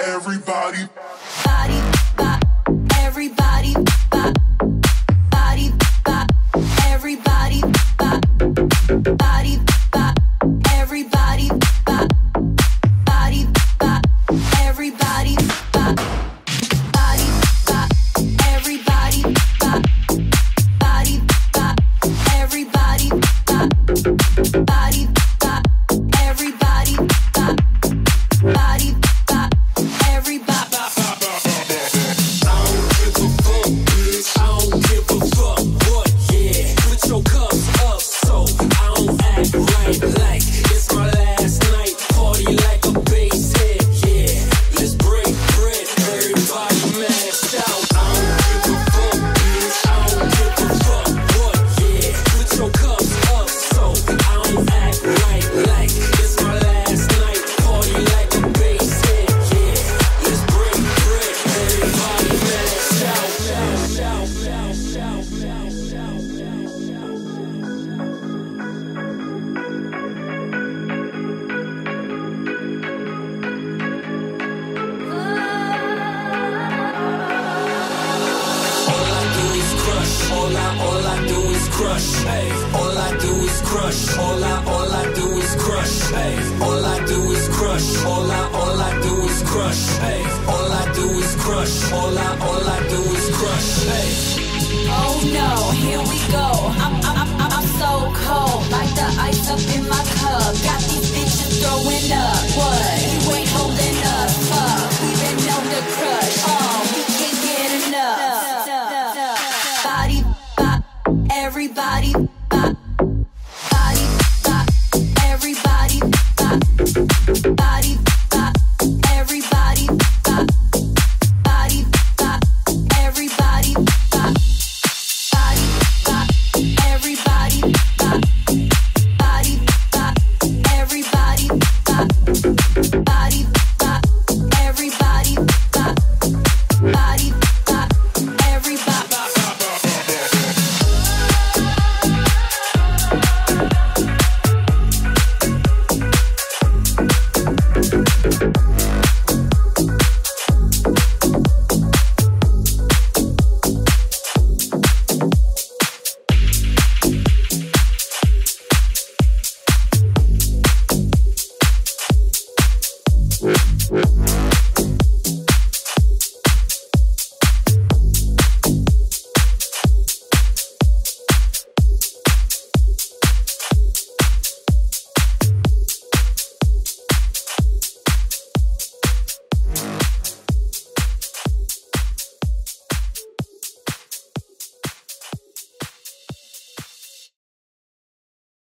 everybody. All I, all I do is crush. Ay. All I do is crush. All I, all I do is crush. Ay. All I do is crush. All I, all I do is crush. Ay. All I do is crush. All I, all I do is crush. Ay. Oh no, here we go. I'm, I'm, everybody.